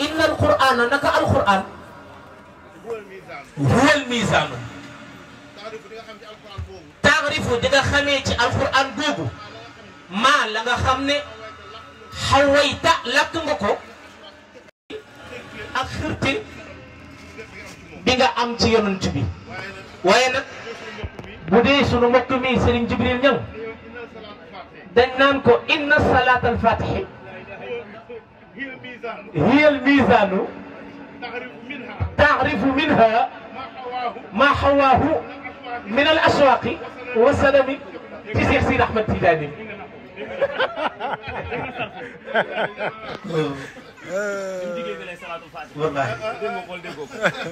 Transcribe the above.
إن القرآن نك القرآن. هو الميزان. تعرف دغا خامي تي القرآن بوبو. ما لاغا خامني حويتا لاك نكو أخرتي. ديغا أم تي يوننت بي وايي نك بودي سونو موك مي سيرين جبريل نيو. دنانكو إن الصلاة الفاتحة. هي الميزان. تعرف منها ما حواه. من الأسواق وسلم في سيد أحمد تيلاني. والله.